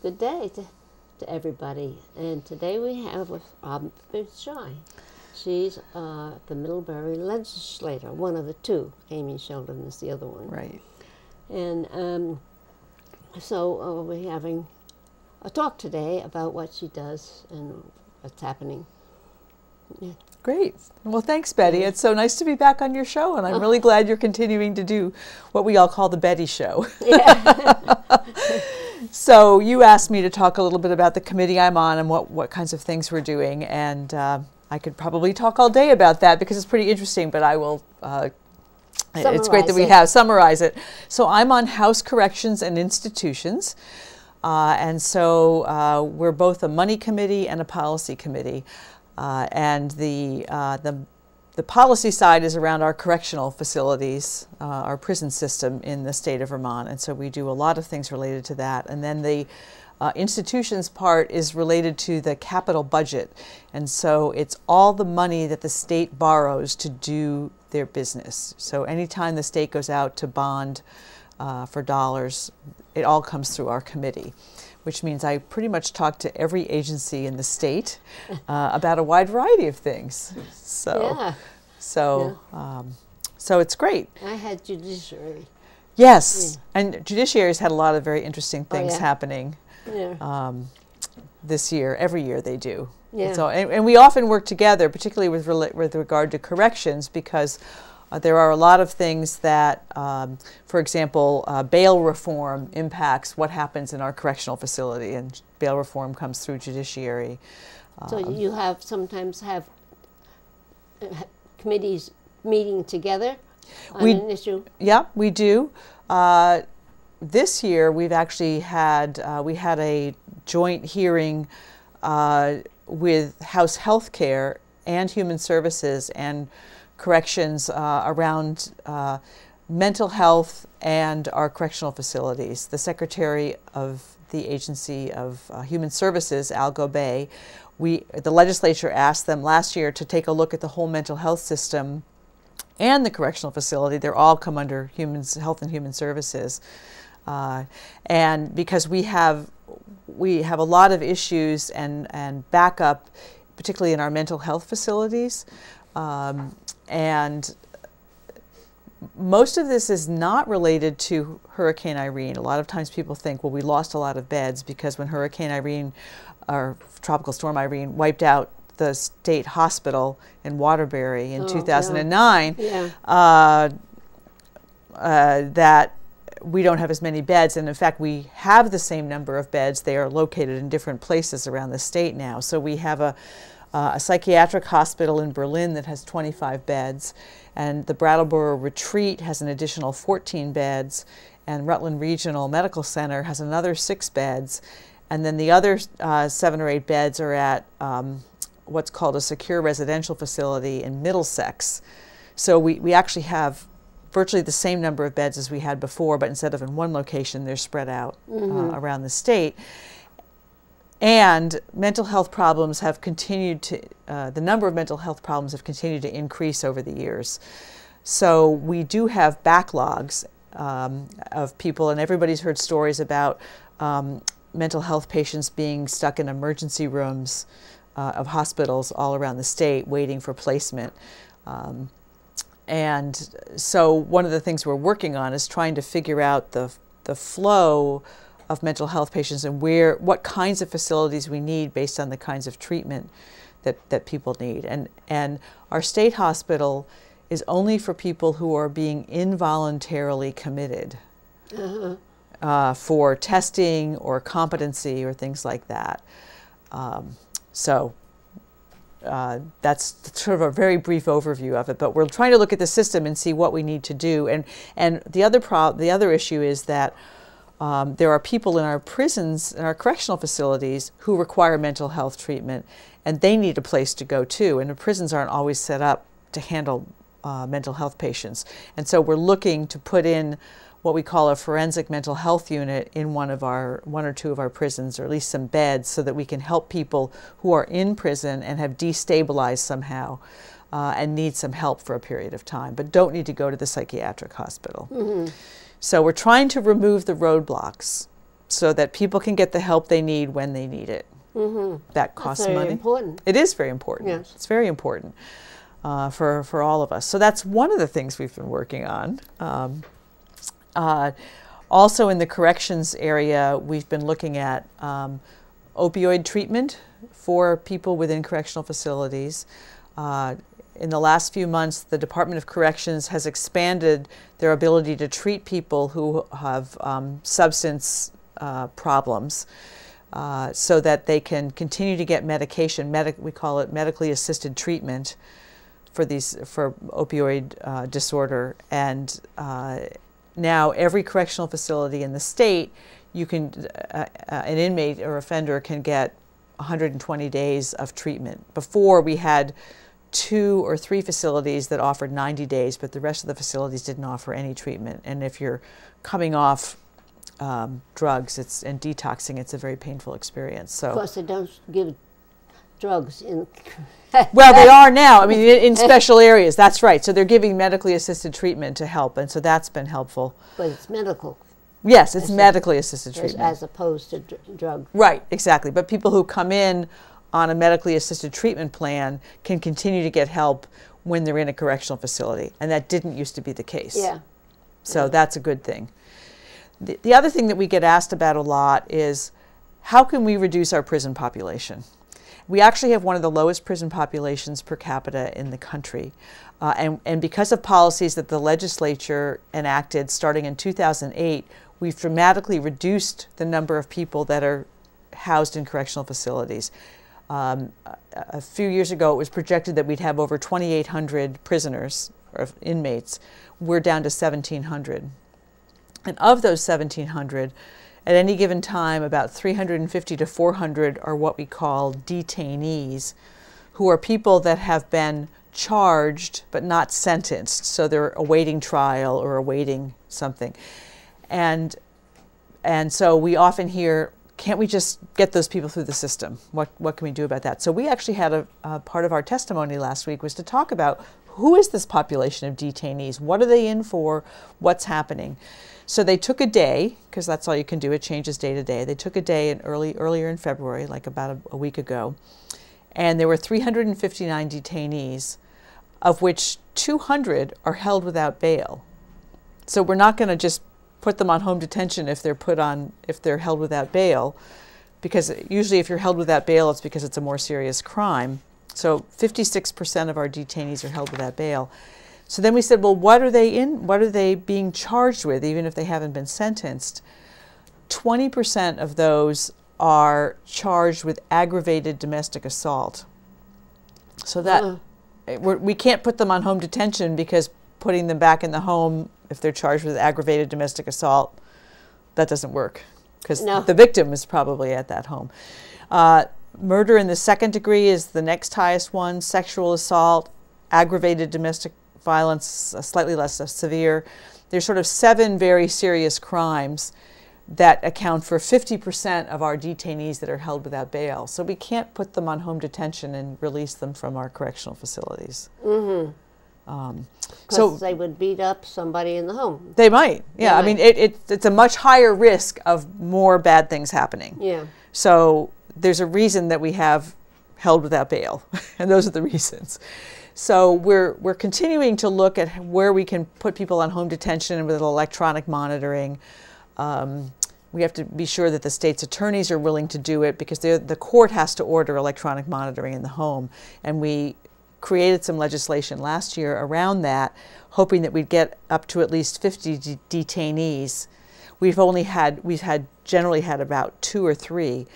Good day to, to everybody. And today we have with Robin Scheu. She's uh, the Middlebury legislator, one of the two. Amy Sheldon is the other one. Right. And um, so uh, we're having a talk today about what she does and what's happening. Yeah. Great. Well, thanks, Betty. It's so nice to be back on your show, and I'm really glad you're continuing to do what we all call the Betty Show. Yeah. so you asked me to talk a little bit about the committee I'm on and what, what kinds of things we're doing, and uh, I could probably talk all day about that because it's pretty interesting, but I will uh, it's great that we have summarize it. So I'm on House Corrections and Institutions. Uh, and so uh, we're both a money committee and a policy committee. Uh, and the, uh, the, the policy side is around our correctional facilities, uh, our prison system in the state of Vermont. And so we do a lot of things related to that. And then the uh, institutions part is related to the capital budget. And so it's all the money that the state borrows to do their business. So anytime the state goes out to bond uh, for dollars, it all comes through our committee which means I pretty much talk to every agency in the state uh, about a wide variety of things. So, yeah. so, yeah. Um, so it's great. I had judiciary. Yes, yeah. and judiciary's had a lot of very interesting oh, things oh, happening. Yeah. Um, this year, every year they do. Yeah. And so, and, and we often work together, particularly with with regard to corrections, because uh, there are a lot of things that, um, for example, uh, bail reform impacts what happens in our correctional facility, and bail reform comes through judiciary. So um, you have sometimes have uh, committees meeting together on we, an issue. Yeah, we do. Uh, this year, we've actually had uh, we had a joint hearing uh, with House Health Care and Human Services and corrections uh, around uh, mental health and our correctional facilities. The Secretary of the Agency of uh, Human Services, Al Gobeille, we, the legislature asked them last year to take a look at the whole mental health system and the correctional facility. They're all come under humans, health and human services. Uh, and because we have we have a lot of issues and, and backup, particularly in our mental health facilities. Um, and most of this is not related to Hurricane Irene. A lot of times people think, well, we lost a lot of beds because when Hurricane Irene or Tropical Storm Irene wiped out the state hospital in Waterbury in oh, 2009, yeah. uh, uh, that we don't have as many beds. And in fact, we have the same number of beds. They are located in different places around the state now. So we have a uh, a psychiatric hospital in Berlin that has 25 beds, and the Brattleboro Retreat has an additional 14 beds, and Rutland Regional Medical Center has another six beds, and then the other uh, seven or eight beds are at um, what's called a secure residential facility in Middlesex. So we, we actually have virtually the same number of beds as we had before, but instead of in one location, they're spread out mm -hmm. uh, mm-hmm. around the state. And mental health problems have continued to, uh, the number of mental health problems have continued to increase over the years. So we do have backlogs um, of people, and everybody's heard stories about um, mental health patients being stuck in emergency rooms uh, of hospitals all around the state waiting for placement. Um, and so one of the things we're working on is trying to figure out the, the flow of mental health patients and where what kinds of facilities we need based on the kinds of treatment that, that people need. And, and our state hospital is only for people who are being involuntarily committed uh -huh. uh, for testing or competency or things like that. Um, so uh, that's sort of a very brief overview of it, but we're trying to look at the system and see what we need to do. And, and the, other pro the other issue is that um, there are people in our prisons, in our correctional facilities, who require mental health treatment, and they need a place to go to. And the prisons aren't always set up to handle uh, mental health patients. And so we're looking to put in what we call a forensic mental health unit in one of our one or two of our prisons or at least some beds so that we can help people who are in prison and have destabilized somehow uh, and need some help for a period of time but don't need to go to the psychiatric hospital. Mm -hmm. So we're trying to remove the roadblocks so that people can get the help they need when they need it. Mm-hmm. That costs That's very money. important. It is very important. Yes. It's very important uh, for, for all of us. So that's one of the things we've been working on. Um, uh, also, in the corrections area, we've been looking at um, opioid treatment for people within correctional facilities. Uh, in the last few months, the Department of Corrections has expanded their ability to treat people who have um, substance uh, problems. Uh, so that they can continue to get medication. Medic, we call it medically assisted treatment for these for opioid uh, disorder. And uh, now every correctional facility in the state, you can uh, uh, an inmate or offender can get 120 days of treatment. Before we had two or three facilities that offered 90 days, but the rest of the facilities didn't offer any treatment. And if you're coming off um, drugs it's, and detoxing, it's a very painful experience. So, Of course, they don't give drugs in. well, they are now. I mean, in, in special areas. That's right. So they're giving medically assisted treatment to help, and so that's been helpful. But it's medical Yes, it's medically assisted treatment. as opposed to dr- drug. Right, exactly. But people who come in on a medically assisted treatment plan can continue to get help when they're in a correctional facility, and that didn't used to be the case. Yeah. So that's a good thing. The, the other thing that we get asked about a lot is how can we reduce our prison population? We actually have one of the lowest prison populations per capita in the country. Uh, and, and because of policies that the legislature enacted starting in 2008, we've dramatically reduced the number of people that are housed in correctional facilities. Um, a, few years ago, it was projected that we'd have over 2,800 prisoners or inmates. We're down to 1,700. And of those 1,700, at any given time, about 350 to 400 are what we call detainees, who are people that have been charged but not sentenced. So they're awaiting trial or awaiting something. And, and so we often hear, can't we just get those people through the system? What, what can we do about that? So we actually had a, a part of our testimony last week was to talk about who is this population of detainees? What are they in for? What's happening? So they took a day, because that's all you can do, it changes day to day. They took a day in early, earlier in February, like about a, a week ago, and there were 359 detainees, of which 200 are held without bail. So we're not going to just put them on home detention if they're put on if they're held without bail, because usually if you're held without bail, it's because it's a more serious crime. So 56% of our detainees are held without bail. So then we said, well, what are they in? What are they being charged with, even if they haven't been sentenced? 20% of those are charged with aggravated domestic assault. So that Uh, we're, we can't put them on home detention because putting them back in the home if they're charged with aggravated domestic assault, that doesn't work because No. the victim is probably at that home. Uh, murder in the second degree is the next highest one. Sexual assault, aggravated domestic violence, uh, slightly less uh, severe. There's sort of seven very serious crimes that account for 50% of our detainees that are held without bail. So we can't put them on home detention and release them from our correctional facilities. Mm-hmm. Um, so they would beat up somebody in the home. they might, yeah. I might. mean, it, it, it's a much higher risk of more bad things happening. Yeah. So there's a reason that we have held without bail, and those are the reasons. So we're we're continuing to look at where we can put people on home detention with electronic monitoring. Um, we have to be sure that the state's attorneys are willing to do it because the court has to order electronic monitoring in the home, and we created some legislation last year around that, hoping that we'd get up to at least 50 de- detainees. We've only had we've had generally had about two or three.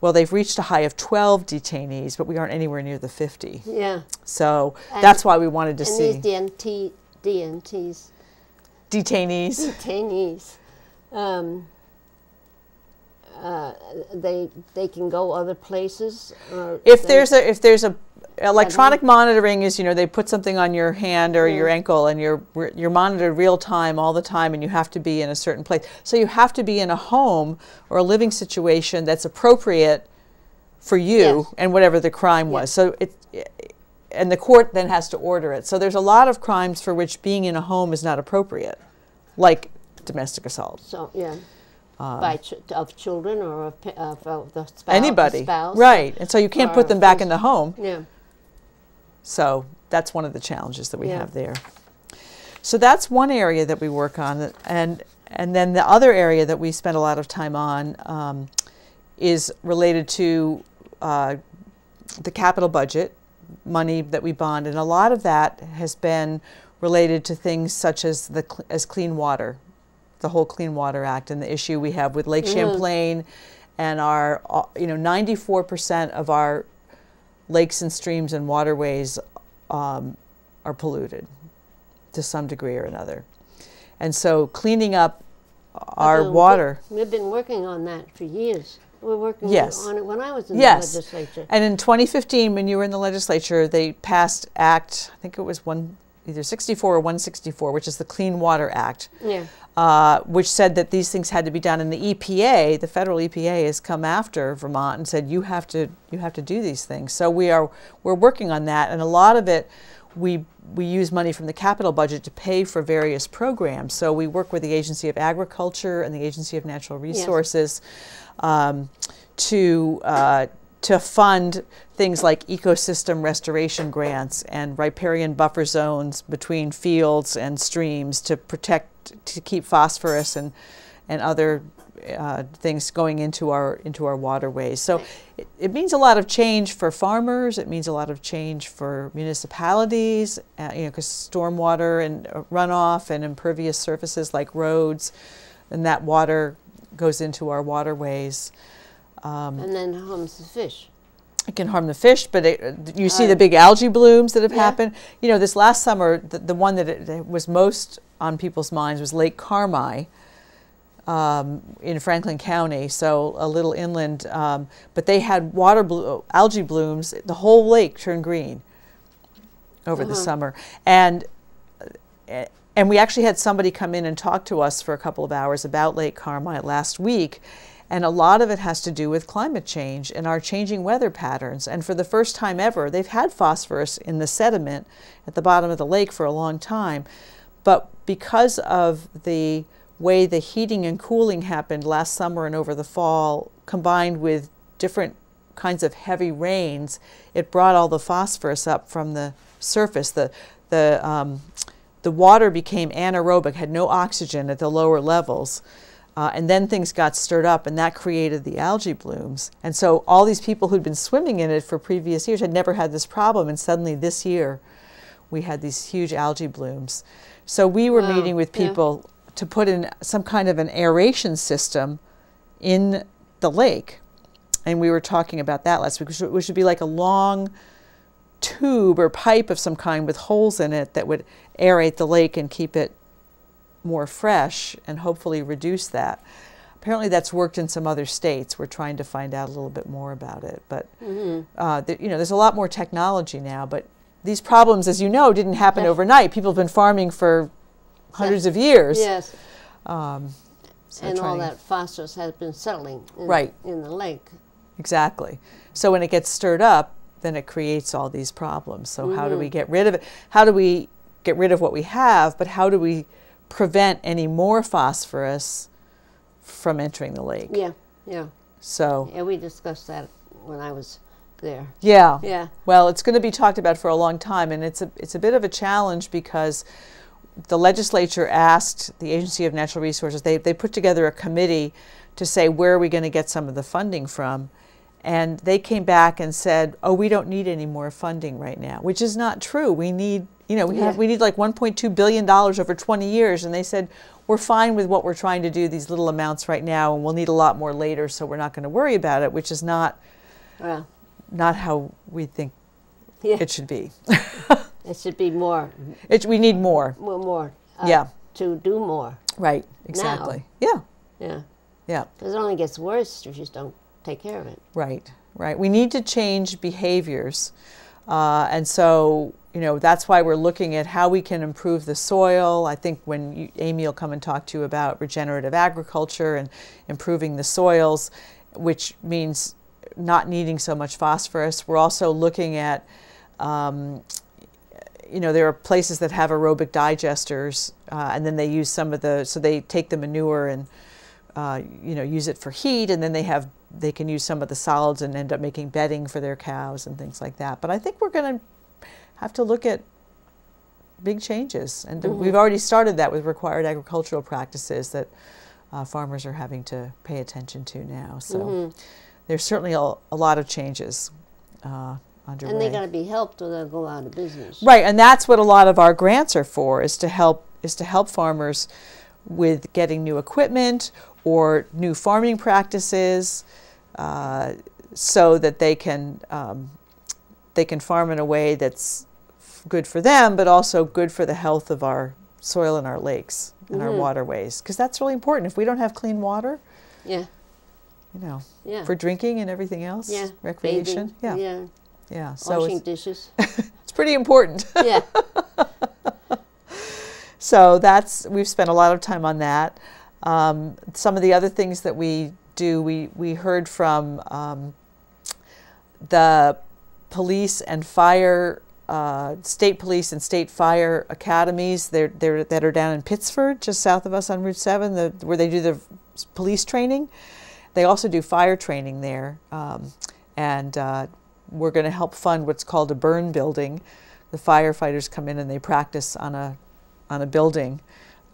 Well, they've reached a high of 12 detainees, but we aren't anywhere near the 50. Yeah. So And- that's why we wanted to and see these DNT, DNTs, detainees. detainees, um, uh, they they can go other places. Or If there's a if there's a electronic monitoring is you know they put something on your hand or your ankle and you're you're monitored real time all the time and you have to be in a certain place. So you have to be in a home or a living situation that's appropriate for you Yes. and whatever the crime was. So it and the court then has to order it. So there's a lot of crimes for which being in a home is not appropriate, like domestic assault. so yeah, um, by ch- of children or of, of, of the spouse. anybody, spouse. right? And so you can't put them back in the home. Yeah. So that's one of the challenges that we Yeah. have there. So that's one area that we work on, and and then the other area that we spend a lot of time on um, is related to uh, the capital budget money that we bond, and a lot of that has been related to things such as the cl- as clean water, the whole Clean Water Act, and the issue we have with Lake Champlain, and our uh, you know 94 percent of our lakes and streams and waterways um, are polluted to some degree or another. And so cleaning up our water. We've been working on that for years. We're working Yes. on it when I was in Yes. the legislature. And in 2015, when you were in the legislature, they passed Act, I think it was one, either 64 or 164, which is the Clean Water Act, Yeah. Uh, which said that these things had to be done. And the EPA, the federal EPA, has come after Vermont and said you have to you have to do these things. So we are we're working on that, and a lot of it we we use money from the capital budget to pay for various programs. So we work with the Agency of Agriculture and the Agency of Natural Resources um, to uh, to fund things like ecosystem restoration grants and riparian buffer zones between fields and streams to protect to keep phosphorus and and other uh, things going into our into our waterways. So it, it means a lot of change for farmers. It means a lot of change for municipalities. Uh, you know, because stormwater and uh, runoff and impervious surfaces like roads, and that water goes into our waterways. Um, And then harms the fish. it can harm the fish, but it, you see Uh, the big algae blooms that have yeah. happened. You know, this last summer, the, the one that, it, that was most on people's minds was Lake Carmi um, in Franklin County, so a little inland. Um, but they had water blo- algae blooms. The whole lake turned green over the Uh-huh. summer, and uh, and we actually had somebody come in and talk to us for a couple of hours about Lake Carmi last week. And a lot of it has to do with climate change and our changing weather patterns. And for the first time ever, they've had phosphorus in the sediment at the bottom of the lake for a long time. But because of the way the heating and cooling happened last summer and over the fall, combined with different kinds of heavy rains, it brought all the phosphorus up from the surface. The, the, um, the water became anaerobic, had no oxygen at the lower levels. Uh, and then things got stirred up, and that created the algae blooms. And so all these people who'd been swimming in it for previous years had never had this problem, and suddenly this year we had these huge algae blooms. So we were Wow, meeting with yeah. people to put in some kind of an aeration system in the lake. And we were talking about that last week, which would be like a long tube or pipe of some kind with holes in it that would aerate the lake and keep it more fresh and hopefully reduce that. Apparently, that's worked in some other states. We're trying to find out a little bit more about it. But Mm-hmm. uh, th- you know, there's a lot more technology now. But these problems, as you know, didn't happen overnight. People have been farming for hundreds of years. Yes. Um, so and all that phosphorus has been settling in, Right. in the lake. Exactly. So when it gets stirred up, then it creates all these problems. So how Mm-hmm. do we get rid of it? How do we get rid of what we have? But how do we prevent any more phosphorus from entering the lake? Yeah, yeah. So Yeah, we discussed that when I was there. yeah. Yeah. Well, it's going to be talked about for a long time, and it's a it's a bit of a challenge because the legislature asked the Agency of Natural Resources. They they put together a committee to say where are we going to get some of the funding from, and they came back and said, "Oh, we don't need any more funding right now," which is not true. We need you know we have we need like 1.2 billion dollars over 20 years, and they said. We're fine with what we're trying to do, these little amounts right now, and we'll need a lot more later, so we're not going to worry about it, which is not Well, not how we think yeah. it should be. it should be more, It, we need more. more, more. uh, Yeah. To do more. Right. Exactly. Yeah. Yeah. Yeah. Because it only gets worse if you just don't take care of it. Right. Right. We need to change behaviors, uh, and so you know that's why we're looking at how we can improve the soil. I think when you, Amy will come and talk to you about regenerative agriculture and improving the soils, which means not needing so much phosphorus. We're also looking at um, you know, there are places that have aerobic digesters, uh, and then they use some of the, so they take the manure and uh, you know, use it for heat, and then they have they can use some of the solids and end up making bedding for their cows and things like that. But I think we're going to have to look at big changes, and Mhm. we've already started that with required agricultural practices that uh, farmers are having to pay attention to now. So Mhm. there's certainly a, a lot of changes uh, underway. And they got to be helped or they'll go out of business. Right, and that's what a lot of our grants are for is to help is to help farmers with getting new equipment or new farming practices, uh, so that they can um, they can farm in a way that's good for them, but also good for the health of our soil and our lakes and our Mhm. waterways, because that's really important. If we don't have clean water, Yeah. you know, Yeah. for drinking and everything else, yeah. recreation, Bathing, yeah, Yeah. yeah. So Washing it's, dishes. it's pretty important. yeah. So that's we've spent a lot of time on that. Um, some of the other things that we do, we we heard from um, the police and fire, uh, state police and state fire academies. They're, they're, that are down in Pittsford, just south of us on Route Seven, the, where they do the police training. They also do fire training there, um, and uh, we're going to help fund what's called a burn building. The firefighters come in and they practice on a on a building,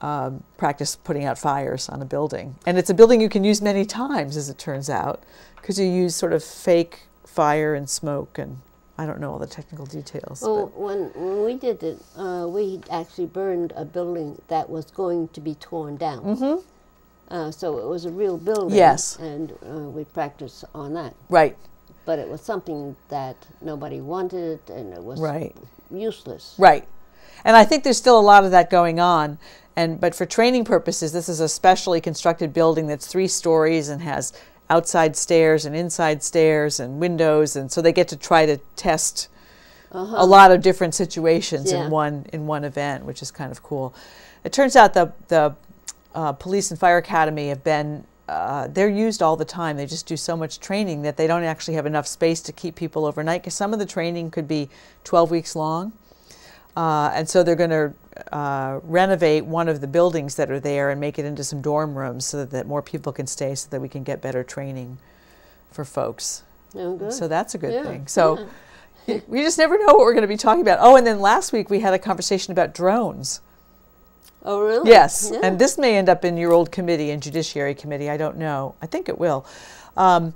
um, practice putting out fires on a building. And it's a building you can use many times, as it turns out, because you use sort of fake fire and smoke, and I don't know all the technical details. Well, when, when we did it, uh, we actually burned a building that was going to be torn down. but, hmm Uh, so it was a real building. Yes. And uh, we practiced on that. Right, But it was something that nobody wanted and it was right, useless. right. And I think there's still a lot of that going on. And but for training purposes, this is a specially constructed building that's three stories and has outside stairs and inside stairs and windows, and so they get to try to test Uh-huh. a lot of different situations Yeah. in one in one event, which is kind of cool. It turns out the the uh, police and fire academy have been uh, they're used all the time. They just do so much training that they don't actually have enough space to keep people overnight. Because some of the training could be 12 weeks long, uh, and so they're going to uh, renovate one of the buildings that are there and make it into some dorm rooms so that, more people can stay, so that we can get better training for folks. Oh, good. So that's a good Yeah, thing. So yeah. we just never know what we're going to be talking about. Oh, and then last week we had a conversation about drones. Oh, really? Yes, Yeah. and this may end up in your old committee and judiciary committee. I don't know. I think it will. Um,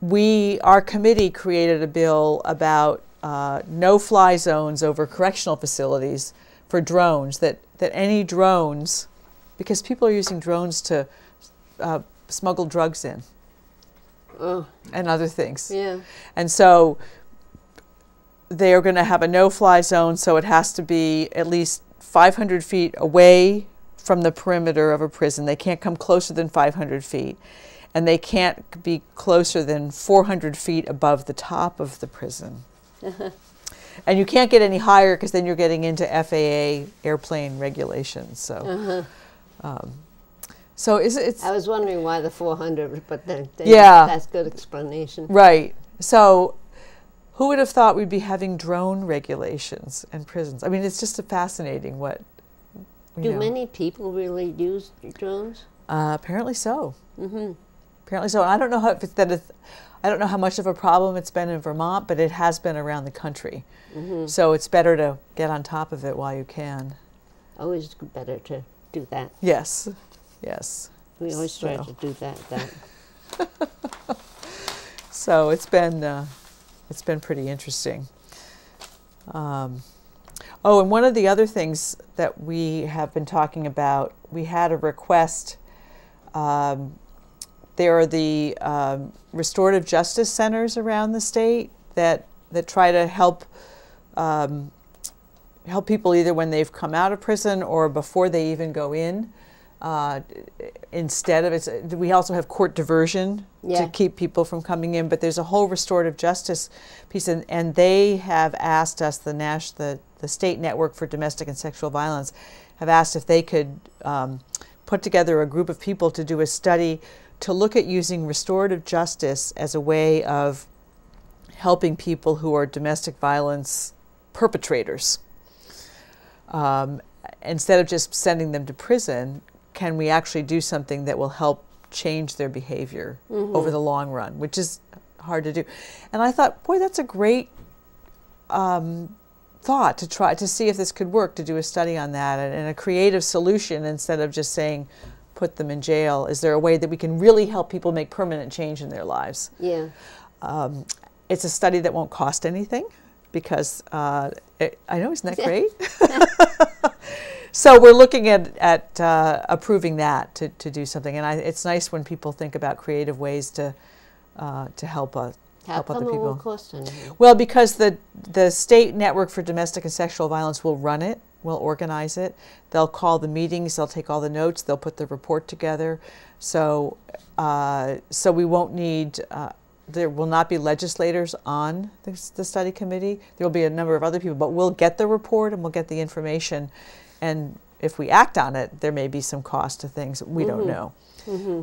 we, our committee, created a bill about uh, no-fly zones over correctional facilities for drones. That that any drones, because people are using drones to uh, smuggle drugs in Oh, and other things. yeah. And so they are going to have a no fly zone, so it has to be at least 500 feet away from the perimeter of a prison. They can't come closer than 500 feet. And they can't be closer than 400 feet above the top of the prison. And you can't get any higher because then you're getting into FAA airplane regulations. So, Uh-huh. um, so it's, it's I was wondering why the 400, but then, Yeah. that's good explanation. Right. So, who would have thought we'd be having drone regulations in prisons? I mean, it's just fascinating what. Do know. many people really use drones? Uh, apparently so. Mm-hmm. Apparently so. I don't know how if it's that it's, I don't know how much of a problem it's been in Vermont, but it has been around the country. Mm-hmm. So it's better to get on top of it while you can. Always better to do that. Yes. Yes. We always try to do that. that. So it's been uh, it's been pretty interesting. Um, oh, and one of the other things that we have been talking about, we had a request. Um, there are the um, restorative justice centers around the state that that try to help um, help people either when they've come out of prison or before they even go in. Uh, instead of it's, we also have court diversion Yeah. to keep people from coming in, but there's a whole restorative justice piece, and, and they have asked us, the Nash, the, the state network for domestic and sexual violence, have asked if they could um, put together a group of people to do a study to look at using restorative justice as a way of helping people who are domestic violence perpetrators. Um, instead of just sending them to prison, can we actually do something that will help change their behavior over the long run, which is hard to do. And I thought, boy, that's a great um, thought to try to see if this could work to do a study on that and, and a creative solution instead of just saying put them in jail. Is there a way that we can really help people make permanent change in their lives? Yeah. Um, it's a study that won't cost anything because uh, it, I know, isn't that great? so we're looking at, at uh, approving that to, to do something. And I, it's nice when people think about creative ways to, uh, to help, uh, How help other people. won't cost anything? Well, because the the state network for domestic and sexual violence will run it, will organize it. They'll call the meetings. They'll take all the notes. They'll put the report together. So, uh, so we won't need. Uh, there will not be legislators on the, the study committee. There will be a number of other people, but we'll get the report and we'll get the information. And if we act on it, there may be some cost to things we don't know.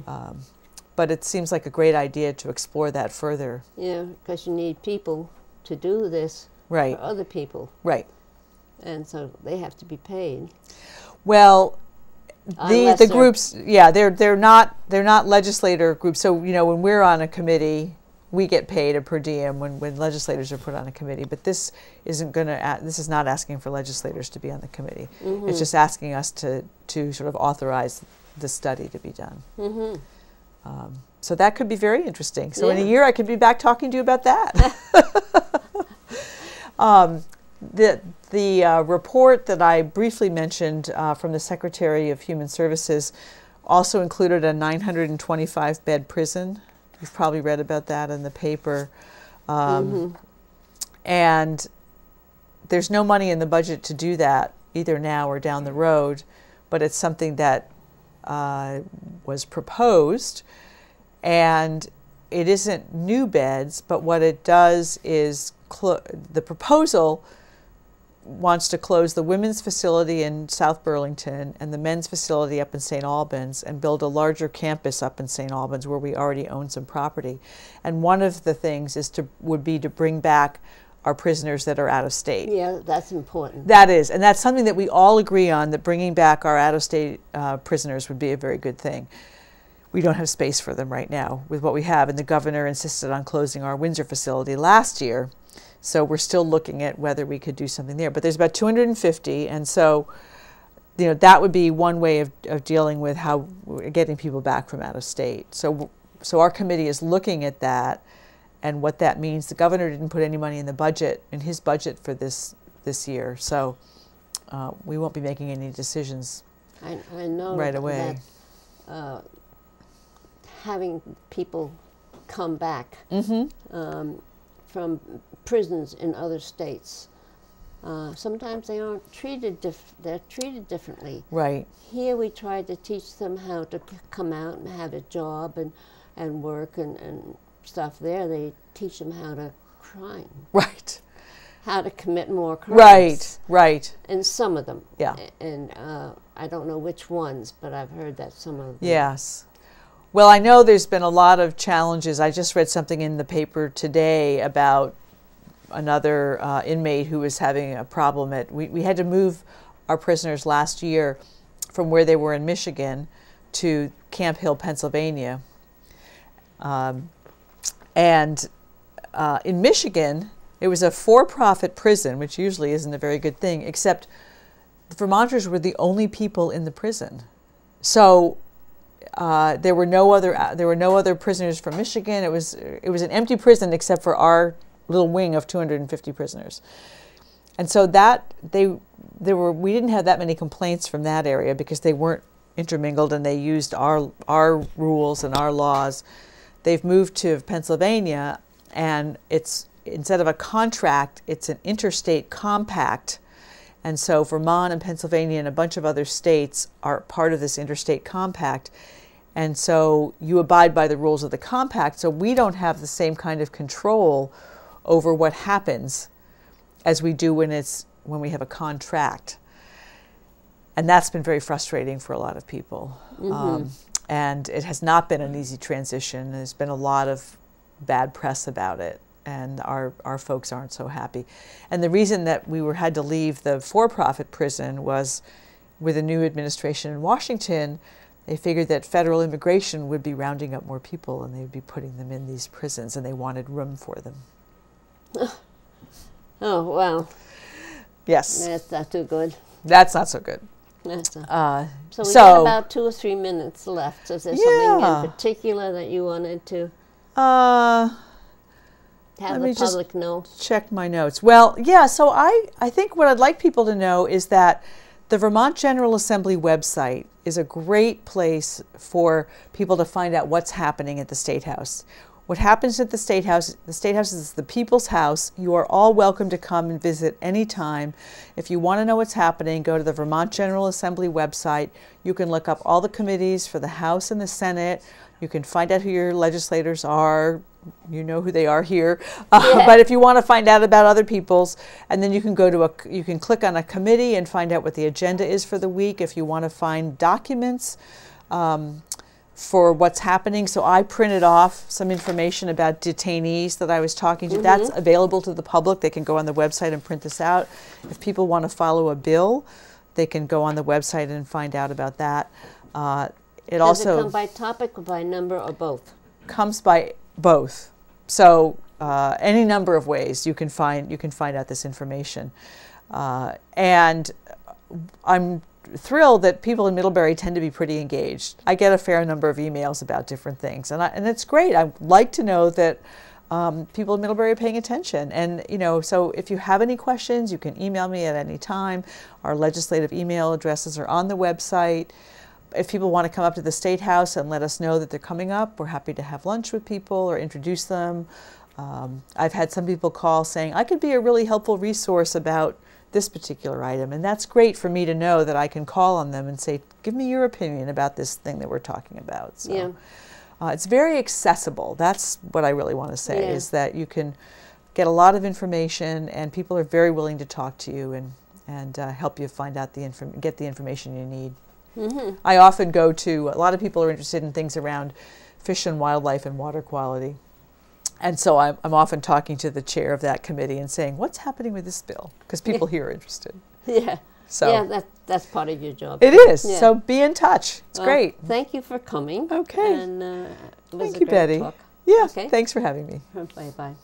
Um, but it seems like a great idea to explore that further. Yeah, because you need people to do this Right, for other people, right. And so they have to be paid. Well, the the groups, yeah, they're they're not they're not legislator groups. So you know, when we're on a committee, we get paid a per diem when, when legislators are put on a committee. But this isn't going to this is not asking for legislators to be on the committee. It's just asking us to to sort of authorize the study to be done. hmm Um, so that could be very interesting. So in a year, I could be back talking to you about that. um, the the uh, report that I briefly mentioned uh, from the Secretary of Human Services also included a 925 bed prison. You've probably read about that in the paper. Um, And there's no money in the budget to do that either now or down the road, but it's something that uh, was proposed, and it isn't new beds, but what it does is the proposal wants to close the women's facility in South Burlington and the men's facility up in St. Albans and build a larger campus up in St. Albans where we already own some property. And one of the things is to would be to bring back our prisoners that are out of state. Yeah, that's important. That is, and that's something that we all agree on that bringing back our out of state uh, prisoners would be a very good thing. We don't have space for them right now with what we have, and the governor insisted on closing our Windsor facility last year. So we're still looking at whether we could do something there. But there's about 250, and so you know that would be one way of, of dealing with how getting people back from out of state. So so our committee is looking at that and what that means. The governor didn't put any money in the budget in his budget for this this year, so uh, we won't be making any decisions. I, I know Right away. that uh, having people come back Mm-hmm. um, from prisons in other states, uh, sometimes they aren't treated. They're treated differently. Right. Here we try to teach them how to c- come out and have a job and, and work and, and stuff. There they teach them how to crime, Right. how to commit more crimes. Right. Right. And some of them. Yeah. And uh, I don't know which ones, but I've heard that some of them. Yes. Well, I know there's been a lot of challenges. I just read something in the paper today about another uh, inmate who was having a problem at. We, we had to move our prisoners last year from where they were in Michigan to Camp Hill, Pennsylvania. Um, and uh, in Michigan, it was a for profit prison, which usually isn't a very good thing, except the Vermonters were the only people in the prison. So uh, there were no other uh, there were no other prisoners from Michigan. It was it was an empty prison except for our little wing of 250 prisoners. And so that they there were we didn't have that many complaints from that area because they weren't intermingled and they used our our rules and our laws. They've moved to Pennsylvania and it's instead of a contract, it's an interstate compact. And so Vermont and Pennsylvania and a bunch of other states are part of this interstate compact. And so you abide by the rules of the compact. So we don't have the same kind of control over what happens as we do when it's when we have a contract. And that's been very frustrating for a lot of people. Um, and it has not been an easy transition. There's been a lot of bad press about it, and our, our folks aren't so happy. And the reason that we were had to leave the for-profit prison was with a new administration in Washington, they figured that federal immigration would be rounding up more people and they would be putting them in these prisons and they wanted room for them. Oh, well, Yes, that's not too good. that's not so good. That's not- Uh, so we so- got about two or three minutes left. Is there something in particular that you wanted to uh, have Let the public know? check my notes. Well, yeah, so I, I think what I'd like people to know is that the Vermont General Assembly website is a great place for people to find out what's happening at the State House. What happens at the State House, the State House is the people's house. You are all welcome to come and visit anytime. If you want to know what's happening, go to the Vermont General Assembly website. You can look up all the committees for the House and the Senate. You can find out who your legislators are. You know who they are here. Uh, Yeah. But if you want to find out about other people's, and then you can go to a, you can click on a committee and find out what the agenda is for the week. If you want to find documents um, for what's happening, so I printed off some information about detainees that I was talking to. That's available to the public. They can go on the website and print this out. If people want to follow a bill, they can go on the website and find out about that. Uh, it Does also it come by topic or by number or both? comes by both. So uh, any number of ways you can find you can find out this information, uh, and I'm thrilled that people in Middlebury tend to be pretty engaged. I get a fair number of emails about different things, and I, and it's great. I like to know that. Um, people in Middlebury are paying attention, and you know. So, if you have any questions, you can email me at any time. Our legislative email addresses are on the website if people want to come up to the State House and let us know that they're coming up, we're happy to have lunch with people or introduce them. Um, I've had some people call saying, I could be a really helpful resource about this particular item. And that's great for me to know that I can call on them and say, Give me your opinion about this thing that we're talking about. So Yeah. uh, it's very accessible. That's what I really want to say Yeah. is that you can get a lot of information and people are very willing to talk to you and, and uh, help you find out the inform- get the information you need. Mm-hmm. I often go to, a lot of people are interested in things around fish and wildlife and water quality. And so I'm, I'm often talking to the chair of that committee and saying, what's happening with this bill? Because people here are interested. Yeah. So yeah, that, that's part of your job. it is. Yeah. So be in touch. It's Well, great. Thank you for coming. Okay. And uh, Thank you, Betty. talk. Yeah. okay. Thanks for having me. Bye bye.